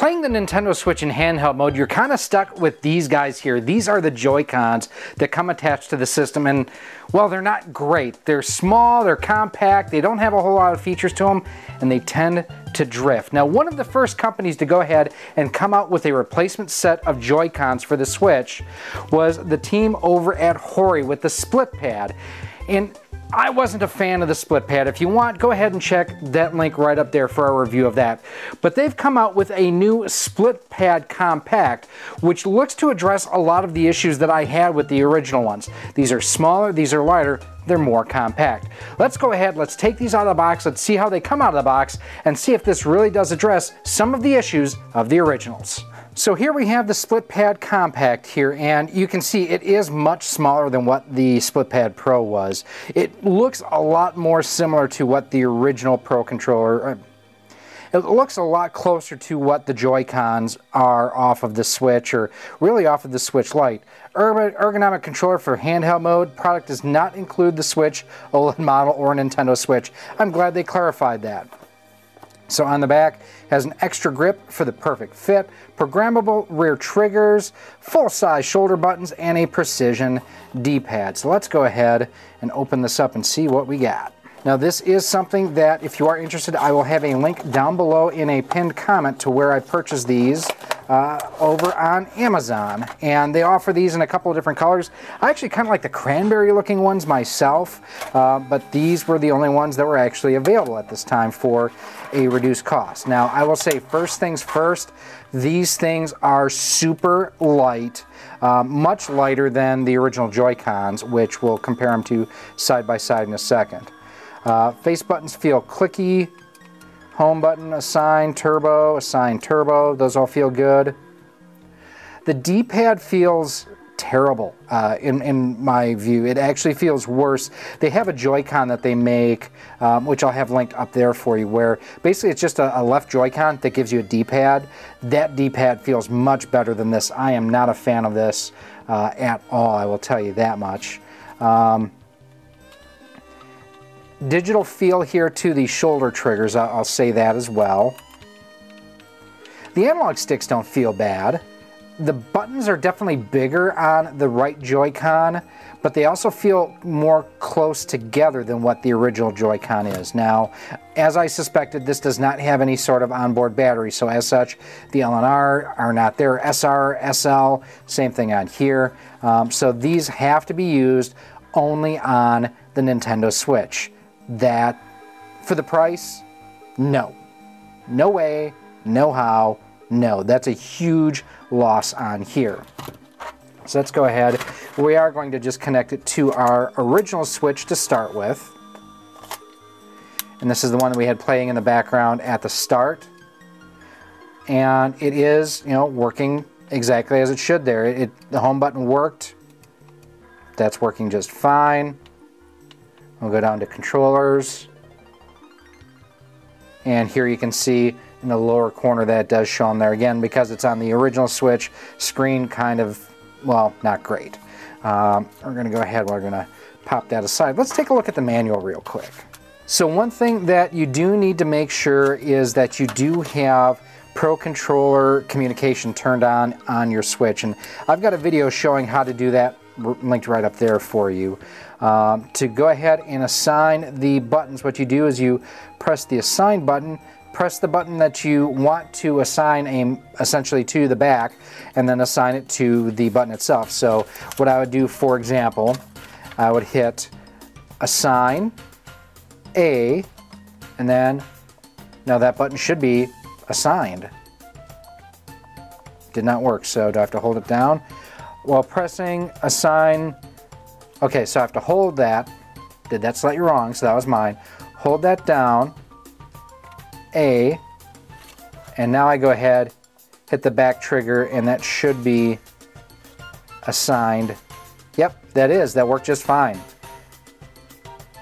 Playing the Nintendo Switch in handheld mode, you're kind of stuck with these guys here. These are the Joy-Cons that come attached to the system and, well, they're not great. They're small, they're compact, they don't have a whole lot of features to them, and they tend to drift. Now, one of the first companies to go ahead and come out with a replacement set of Joy-Cons for the Switch was the team over at Hori with the split pad. And I wasn't a fan of the split pad. If you want, go ahead and check that link right up there for our review of that. But they've come out with a new split pad compact, which looks to address a lot of the issues that I had with the original ones. These are smaller, these are lighter, they're more compact. Let's go ahead, let's take these out of the box, let's see how they come out of the box, and see if this really does address some of the issues of the originals. So here we have the split pad compact here and you can see it is much smaller than what the split pad pro was. It looks a lot more similar to what the original pro controller uh, it looks a lot closer to what the Joy-Cons are off of the Switch or really off of the Switch Lite. Ergonomic controller for handheld mode. Product does not include the Switch, OLED model, or Nintendo Switch. I'm glad they clarified that. So on the back has an extra grip for the perfect fit, programmable rear triggers, full-size shoulder buttons, and a precision D-pad. So let's go ahead and open this up and see what we got. Now this is something that if you are interested I will have a link down below in a pinned comment to where I purchased these uh, over on Amazon and they offer these in a couple of different colors. I actually kind of like the cranberry looking ones myself uh, but these were the only ones that were actually available at this time for a reduced cost. Now I will say first things first these things are super light uh, much lighter than the original Joy-Cons which we'll compare them to side by side in a second. Uh, face buttons feel clicky. Home button, assign, turbo, assign, turbo. Those all feel good. The D-pad feels terrible uh, in, in my view. It actually feels worse. They have a Joy-Con that they make, um, which I'll have linked up there for you, where basically it's just a, a left Joy-Con that gives you a D-pad. That D-pad feels much better than this. I am not a fan of this uh, at all, I will tell you that much. Um, digital feel here to the shoulder triggers, I'll say that as well. The analog sticks don't feel bad. The buttons are definitely bigger on the right Joy-Con, but they also feel more close together than what the original Joy-Con is. Now, as I suspected, this does not have any sort of onboard battery, so as such, the LNR are not there. SR, SL, same thing on here. Um, so these have to be used only on the Nintendo Switch that for the price, no. No way, no how, no. That's a huge loss on here. So let's go ahead. We are going to just connect it to our original switch to start with. And this is the one that we had playing in the background at the start. And it is, you know, working exactly as it should there. It, it the home button worked. That's working just fine. We'll go down to controllers. And here you can see in the lower corner that does show on there. Again, because it's on the original Switch, screen kind of, well, not great. Um, we're going to go ahead, we're going to pop that aside. Let's take a look at the manual real quick. So one thing that you do need to make sure is that you do have Pro Controller communication turned on on your Switch. And I've got a video showing how to do that linked right up there for you. Um, to go ahead and assign the buttons, what you do is you press the assign button, press the button that you want to assign a, essentially to the back, and then assign it to the button itself. So what I would do, for example, I would hit assign A, and then now that button should be assigned. Did not work, so do I have to hold it down? While pressing assign Okay, so I have to hold that. Did that slightly wrong, so that was mine. Hold that down. A. And now I go ahead, hit the back trigger, and that should be assigned. Yep, that is. That worked just fine.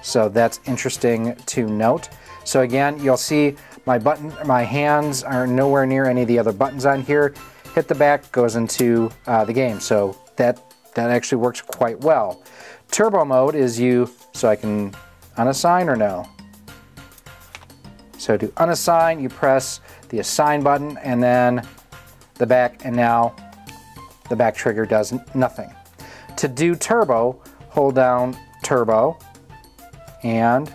So that's interesting to note. So again, you'll see my button, my hands are nowhere near any of the other buttons on here. Hit the back, goes into uh, the game. So that that actually works quite well. Turbo mode is you, so I can unassign or no? So to unassign, you press the assign button and then the back, and now the back trigger does nothing. To do turbo, hold down turbo and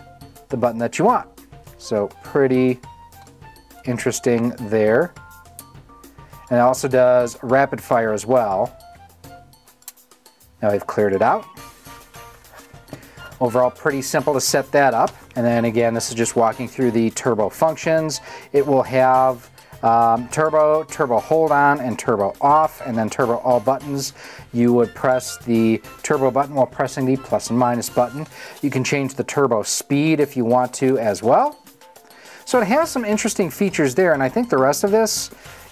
the button that you want. So pretty interesting there. And it also does rapid fire as well. Now I've cleared it out. Overall, pretty simple to set that up. And then again, this is just walking through the turbo functions. It will have um, turbo, turbo hold on, and turbo off, and then turbo all buttons. You would press the turbo button while pressing the plus and minus button. You can change the turbo speed if you want to as well. So it has some interesting features there, and I think the rest of this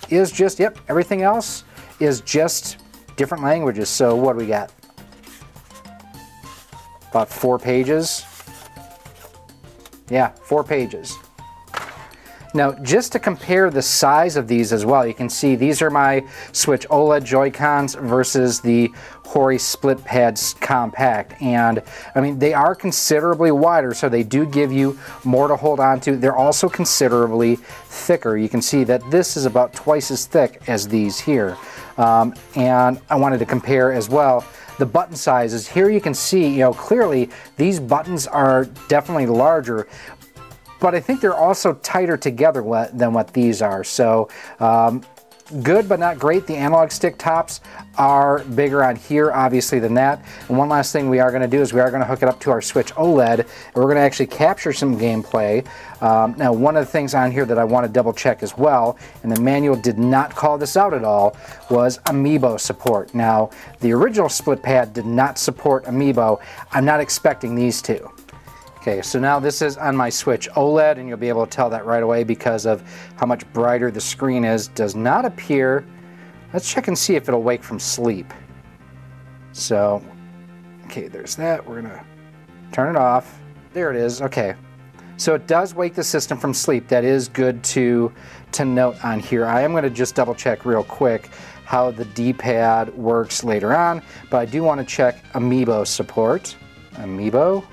is just, yep, everything else is just different languages. So what do we got? about four pages. Yeah, four pages. Now, just to compare the size of these as well, you can see these are my Switch OLED Joy-Cons versus the Hori Split Pads Compact. And, I mean, they are considerably wider, so they do give you more to hold on to. They're also considerably thicker. You can see that this is about twice as thick as these here. Um, and I wanted to compare as well the button sizes. Here you can see, you know, clearly these buttons are definitely larger, but I think they're also tighter together than what these are. So um, good but not great. The analog stick tops are bigger on here obviously than that. And one last thing we are going to do is we are going to hook it up to our Switch OLED and we're going to actually capture some gameplay. Um, now one of the things on here that I want to double check as well, and the manual did not call this out at all, was Amiibo support. Now the original split pad did not support Amiibo. I'm not expecting these two. Okay, so now this is on my Switch OLED, and you'll be able to tell that right away because of how much brighter the screen is. Does not appear. Let's check and see if it'll wake from sleep. So, okay, there's that. We're gonna turn it off. There it is, okay. So it does wake the system from sleep. That is good to, to note on here. I am gonna just double check real quick how the D-pad works later on, but I do wanna check Amiibo support. Amiibo,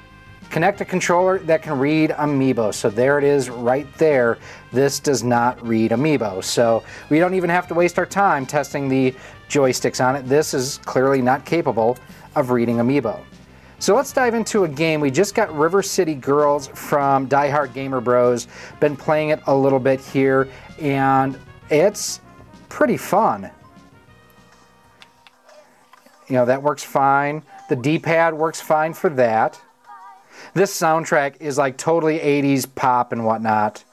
Connect a controller that can read Amiibo. So there it is right there. This does not read Amiibo. So we don't even have to waste our time testing the joysticks on it. This is clearly not capable of reading Amiibo. So let's dive into a game. We just got River City Girls from Die Hard Gamer Bros. Been playing it a little bit here, and it's pretty fun. You know, that works fine. The D-pad works fine for that. This soundtrack is like totally 80s pop and whatnot.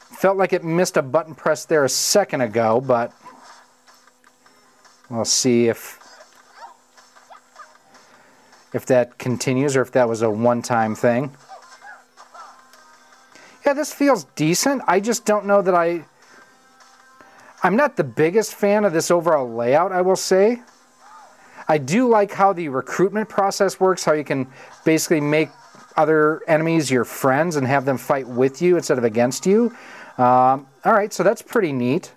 Felt like it missed a button press there a second ago, but we'll see if if that continues or if that was a one-time thing. Yeah, this feels decent. I just don't know that I... I'm not the biggest fan of this overall layout, I will say. I do like how the recruitment process works, how you can basically make other enemies your friends and have them fight with you instead of against you. Um, all right, so that's pretty neat.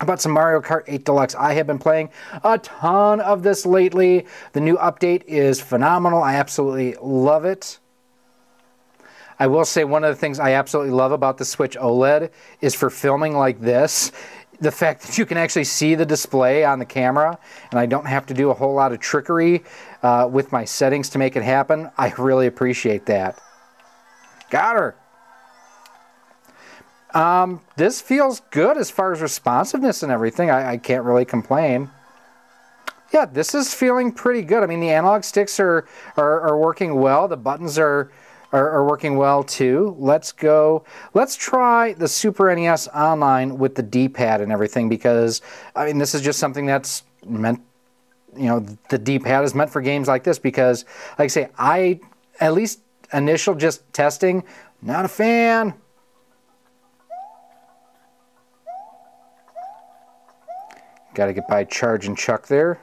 About some Mario Kart 8 Deluxe. I have been playing a ton of this lately. The new update is phenomenal. I absolutely love it. I will say one of the things I absolutely love about the Switch OLED is for filming like this the fact that you can actually see the display on the camera and I don't have to do a whole lot of trickery uh, with my settings to make it happen, I really appreciate that. Got her. Um, this feels good as far as responsiveness and everything. I, I can't really complain. Yeah, this is feeling pretty good. I mean, the analog sticks are, are, are working well. The buttons are are, are working well too. Let's go, let's try the Super NES Online with the D-pad and everything because, I mean, this is just something that's meant, you know, the D-pad is meant for games like this because, like I say, I, at least initial just testing, not a fan. Got to get by Chargin' Chuck there.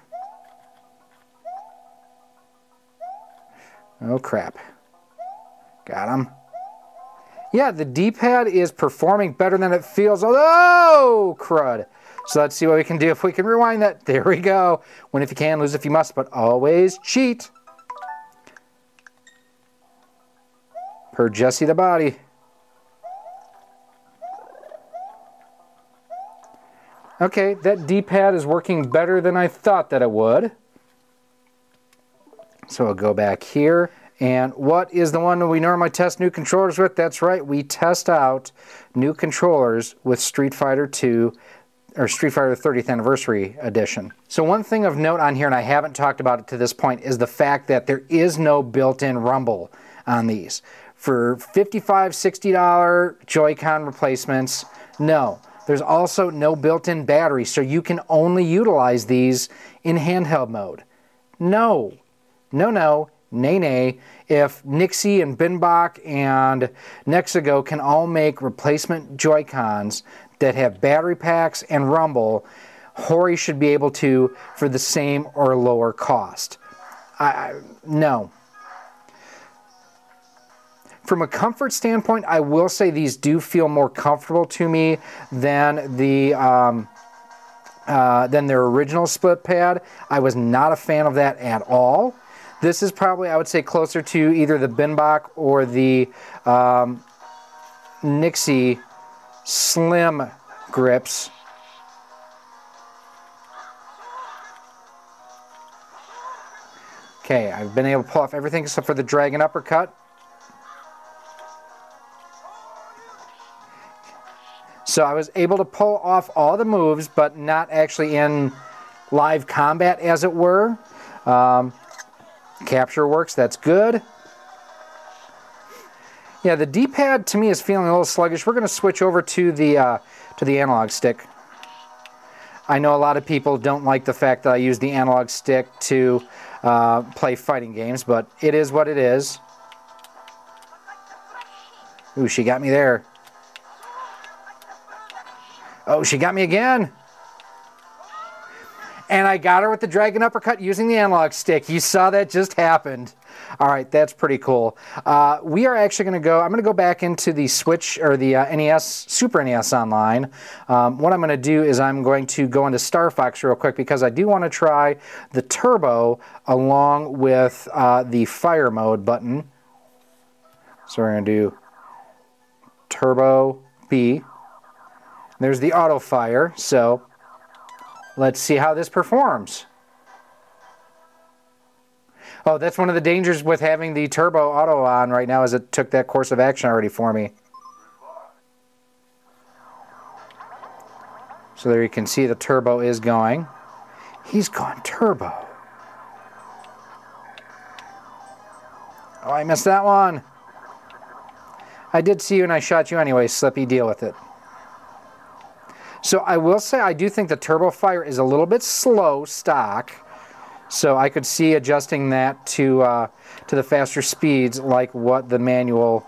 Oh crap. Got him. Yeah, the D-pad is performing better than it feels. Oh, crud. So let's see what we can do if we can rewind that. There we go. Win if you can, lose if you must, but always cheat. Per Jesse the Body. Okay, that D-pad is working better than I thought that it would. So I'll go back here. And what is the one that we normally test new controllers with? That's right, we test out new controllers with Street Fighter 2 or Street Fighter 30th Anniversary Edition. So one thing of note on here, and I haven't talked about it to this point, is the fact that there is no built-in rumble on these. For $55, $60 Joy-Con replacements, no. There's also no built-in battery, so you can only utilize these in handheld mode. No, no, no, nay, nay. If NYXI and BinBok and NexiGo can all make replacement Joy-Cons that have battery packs and rumble, Hori should be able to for the same or lower cost. I, no. From a comfort standpoint, I will say these do feel more comfortable to me than the um, uh, than their original split pad. I was not a fan of that at all. This is probably, I would say, closer to either the BinBok or the um, NYXI Slim grips. Okay, I've been able to pull off everything except for the dragon uppercut. So I was able to pull off all the moves, but not actually in live combat, as it were. Um, capture works, that's good. Yeah, the D-pad to me is feeling a little sluggish. We're going to switch over to the uh, to the analog stick. I know a lot of people don't like the fact that I use the analog stick to uh, play fighting games, but it is what it is. Ooh, she got me there. Oh, she got me again. And I got her with the dragon uppercut using the analog stick. You saw that just happened. All right, that's pretty cool. Uh, we are actually going to go, I'm going to go back into the Switch or the uh, NES, Super NES Online. Um, what I'm going to do is I'm going to go into Star Fox real quick because I do want to try the Turbo along with uh, the Fire Mode button. So we're going to do Turbo B. There's the auto fire, so let's see how this performs. Oh, that's one of the dangers with having the turbo auto on right now is it took that course of action already for me. So there you can see the turbo is going. He's gone turbo. Oh, I missed that one. I did see you and I shot you anyway, Slippy. Deal with it. So I will say I do think the Turbo Fire is a little bit slow stock. So I could see adjusting that to uh, to the faster speeds like what the manual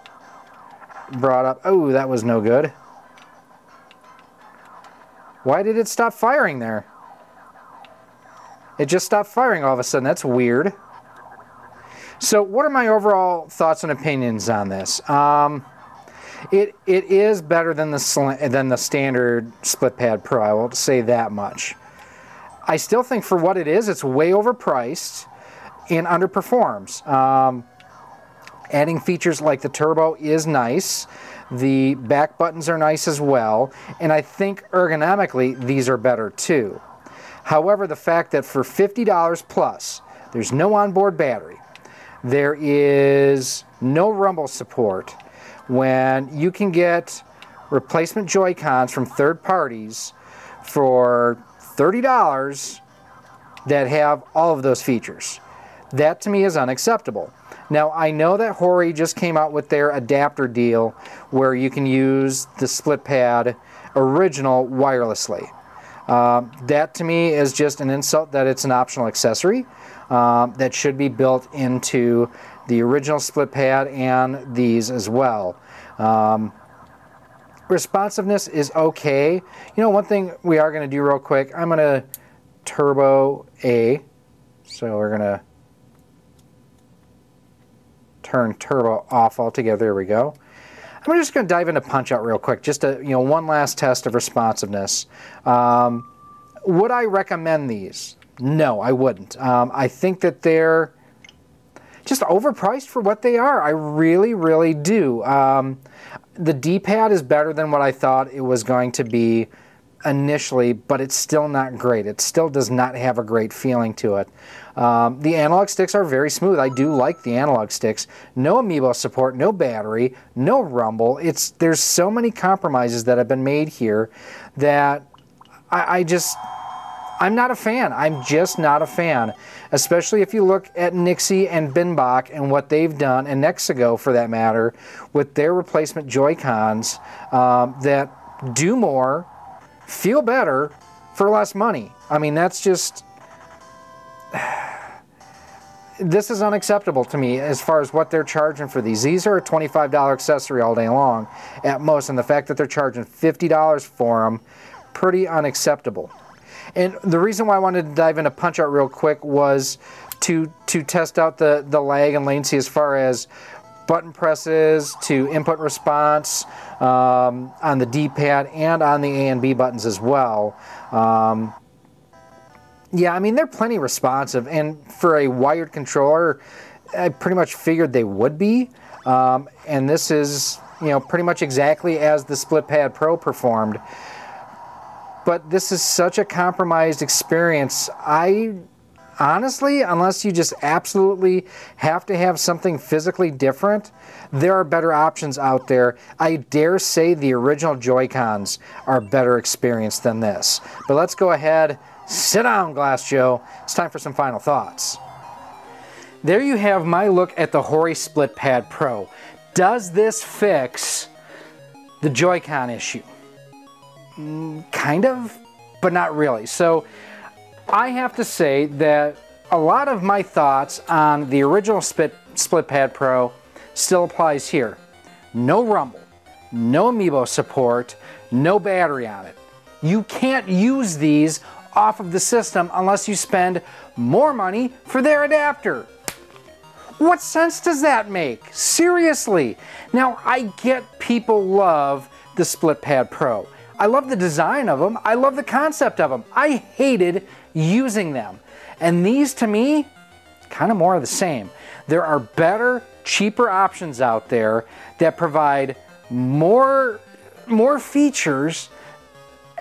brought up. Oh, that was no good. Why did it stop firing there? It just stopped firing all of a sudden. That's weird. So what are my overall thoughts and opinions on this? Um, it it is better than the than the standard split pad pro. I won't say that much. I still think for what it is, it's way overpriced and underperforms. Um, adding features like the turbo is nice. The back buttons are nice as well, and I think ergonomically these are better too. However, the fact that for $50 plus, there's no onboard battery, there is no rumble support, when you can get replacement Joy-Cons from third parties for $30 that have all of those features. That to me is unacceptable. Now I know that Hori just came out with their adapter deal where you can use the split pad original wirelessly. Um, that to me is just an insult that it's an optional accessory um, that should be built into the original split pad and these as well. Um, responsiveness is okay. You know, one thing we are going to do real quick, I'm going to turbo A. So we're going to turn turbo off altogether. There we go. I'm just going to dive into Punch Out real quick, just a you know one last test of responsiveness. Um, would I recommend these? No, I wouldn't. Um, I think that they're just overpriced for what they are. I really, really do. Um, the D-pad is better than what I thought it was going to be initially, but it's still not great. It still does not have a great feeling to it. Um, the analog sticks are very smooth. I do like the analog sticks. No amiibo support, no battery, no rumble. It's There's so many compromises that have been made here that I, I just, I'm not a fan. I'm just not a fan. Especially if you look at NYXI and BinBok and what they've done, and NexiGo for that matter, with their replacement Joy-Cons um, that do more, feel better for less money. I mean, that's just this is unacceptable to me as far as what they're charging for these. These are a $25 accessory all day long at most, and the fact that they're charging $50 for them, pretty unacceptable. And the reason why I wanted to dive into Punch Out real quick was to to test out the, the lag and latency as far as button presses to input response um, on the D-pad and on the A and B buttons as well. Um, yeah, I mean, they're plenty responsive, and for a wired controller, I pretty much figured they would be. Um, and this is, you know, pretty much exactly as the Split Pad Pro performed. But this is such a compromised experience. I honestly, unless you just absolutely have to have something physically different, there are better options out there. I dare say the original Joy-Cons are better experience than this. But let's go ahead Sit down, Glass Joe. It's time for some final thoughts. There you have my look at the Hori Split Pad Pro. Does this fix the Joy-Con issue? Mm, kind of, but not really. So I have to say that a lot of my thoughts on the original Split, Split Pad Pro still applies here. No rumble, no amiibo support, no battery on it. You can't use these off of the system unless you spend more money for their adapter. What sense does that make? Seriously. Now, I get people love the Split Pad Pro. I love the design of them. I love the concept of them. I hated using them. And these, to me, kind of more of the same. There are better, cheaper options out there that provide more, more features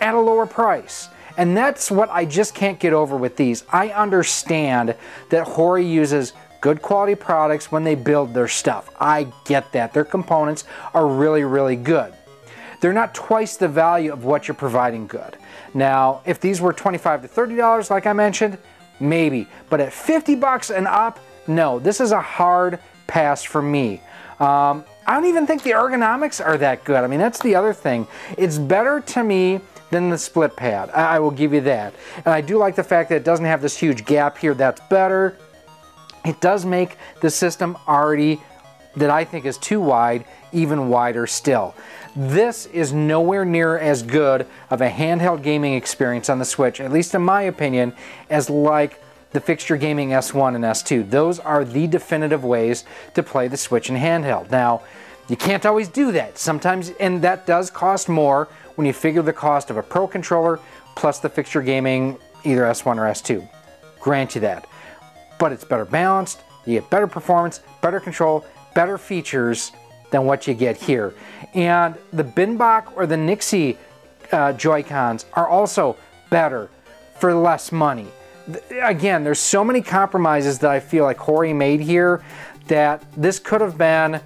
at a lower price. And that's what I just can't get over with these. I understand that Hori uses good quality products when they build their stuff. I get that. Their components are really, really good. They're not twice the value of what you're providing good. Now, if these were 25 to $30, like I mentioned, maybe. But at 50 bucks and up, no, this is a hard pass for me. Um, I don't even think the ergonomics are that good. I mean, that's the other thing. It's better to me than the split pad. I, I will give you that. And I do like the fact that it doesn't have this huge gap here. That's better. It does make the system already that I think is too wide even wider still. This is nowhere near as good of a handheld gaming experience on the Switch, at least in my opinion, as like the Fixture Gaming S1 and S2. Those are the definitive ways to play the Switch in handheld. Now, you can't always do that. Sometimes, and that does cost more when you figure the cost of a Pro controller plus the Fixture Gaming either S1 or S2. Grant you that. But it's better balanced, you get better performance, better control, better features than what you get here. And the BinBok or the NYXI uh, Joy-Cons are also better for less money. Again, there's so many compromises that I feel like Hori made here that this could have been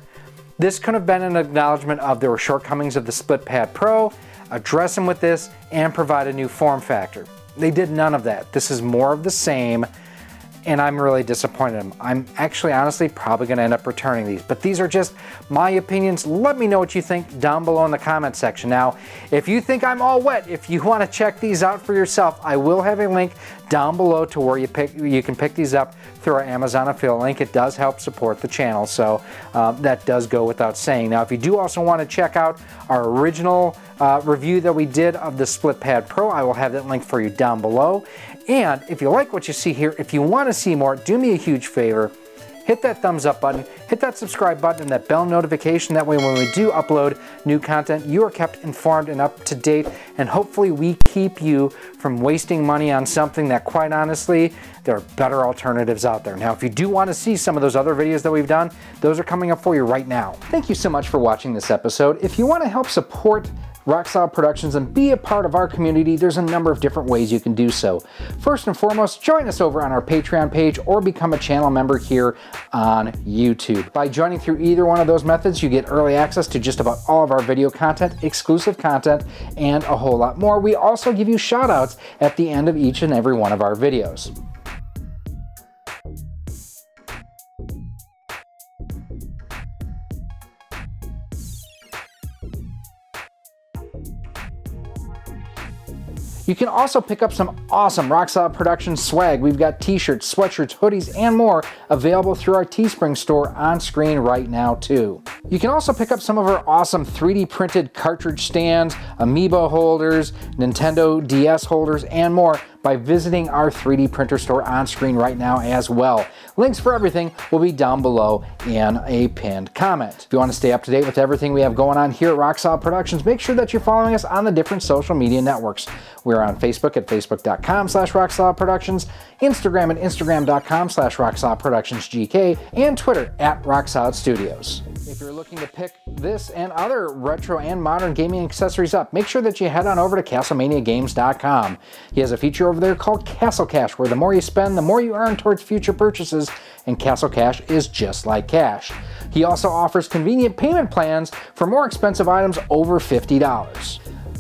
this could have been an acknowledgement of there were shortcomings of the Split Pad Pro address them with this, and provide a new form factor. They did none of that. This is more of the same, and I'm really disappointed in them. I'm actually honestly probably going to end up returning these, but these are just my opinions. Let me know what you think down below in the comment section. Now, if you think I'm all wet, if you want to check these out for yourself, I will have a link down below to where you pick you can pick these up through our Amazon affiliate link. It does help support the channel, so um, that does go without saying. Now, if you do also want to check out our original uh, review that we did of the Split Pad Pro, I will have that link for you down below. And if you like what you see here, if you want to see more, do me a huge favor hit that thumbs up button, hit that subscribe button and that bell notification. That way when we do upload new content, you are kept informed and up to date. And hopefully we keep you from wasting money on something that quite honestly, there are better alternatives out there. Now, if you do want to see some of those other videos that we've done, those are coming up for you right now. Thank you so much for watching this episode. If you want to help support RoXolid Productions and be a part of our community, there's a number of different ways you can do so. First and foremost, join us over on our Patreon page or become a channel member here on YouTube. By joining through either one of those methods, you get early access to just about all of our video content, exclusive content, and a whole lot more. We also give you shout outs at the end of each and every one of our videos. You can also pick up some awesome RoXolid Productions swag. We've got t-shirts, sweatshirts, hoodies, and more available through our Teespring store on screen right now too. You can also pick up some of our awesome 3D printed cartridge stands, amiibo holders, Nintendo DS holders, and more by visiting our 3D printer store on screen right now as well. Links for everything will be down below in a pinned comment. If you want to stay up to date with everything we have going on here at RoXolid Productions, make sure that you're following us on the different social media networks. We're on Facebook at facebook.com slash rocksolidproductions, Instagram at instagram.com slash rocksolidproductionsgk, and Twitter at Rocksolid Studios. If you're looking to pick this and other retro and modern gaming accessories up, make sure that you head on over to CastlemaniaGames.com. He has a feature over there called Castle Cash, where the more you spend, the more you earn towards future purchases, and Castle Cash is just like cash. He also offers convenient payment plans for more expensive items over $50.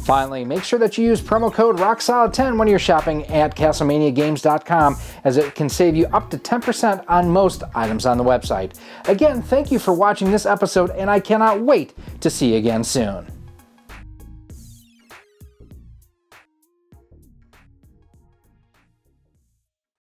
Finally, make sure that you use promo code ROCKSOLID10 when you're shopping at CastlemaniaGames.com as it can save you up to 10% on most items on the website. Again, thank you for watching this episode and I cannot wait to see you again soon.